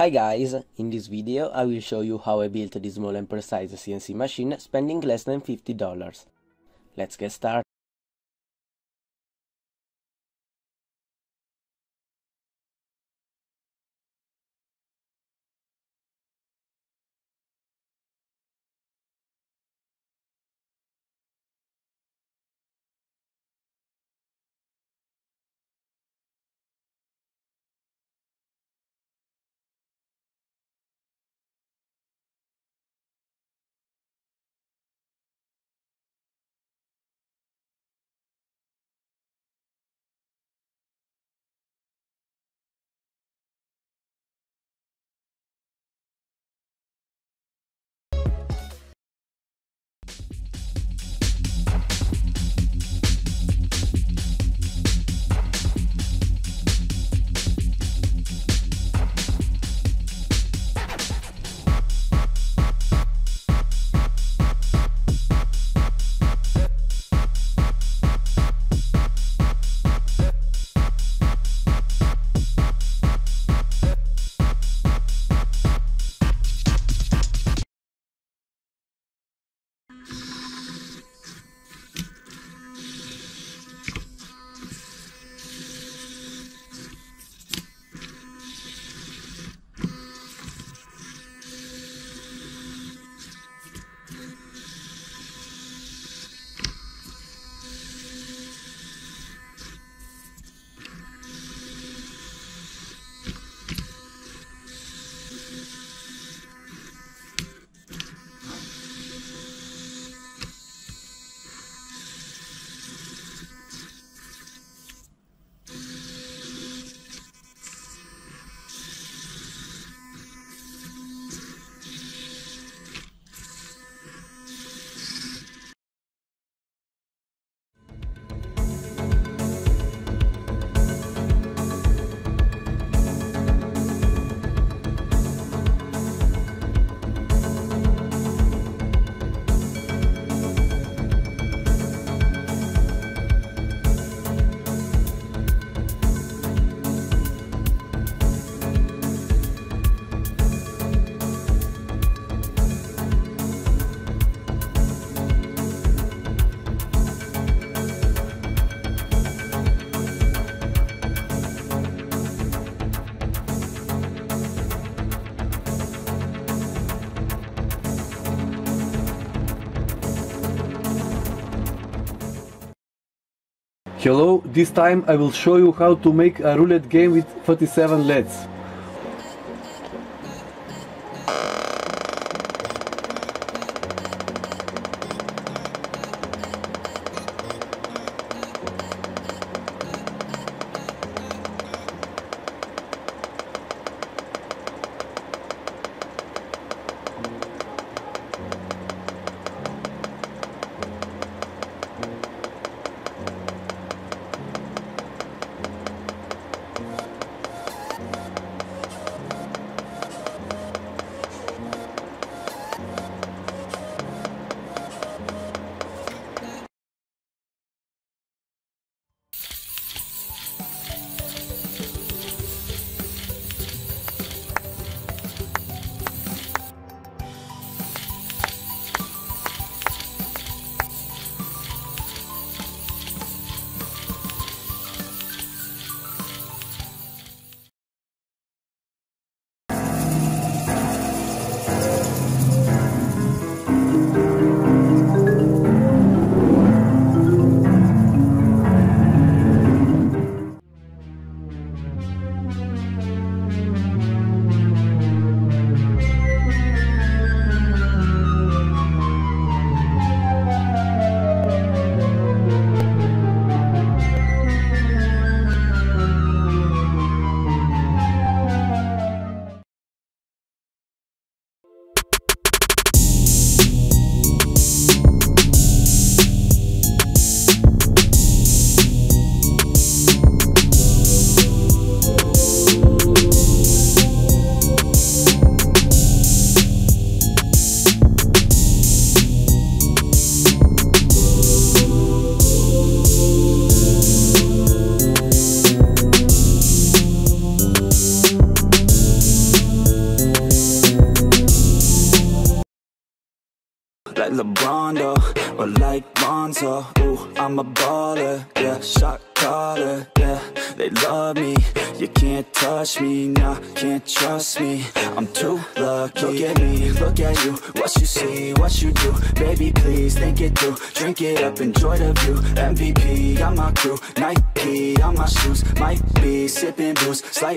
Hi guys, in this video I will show you how I built this small and precise CNC machine spending less than $50. Let's get started. Hello, this time I will show you how to make a roulette game with 37 LEDs. Like LeBron though, or like Lonzo. Ooh, I'm a baller, yeah, shot caller, yeah. They love me, you can't touch me, nah, can't trust me. I'm too lucky. Look at me, look at you, what you see, what you do. Baby, please think it through. Drink it up, enjoy the view. MVP on my crew, Nike on my shoes. Might be sipping booze, slight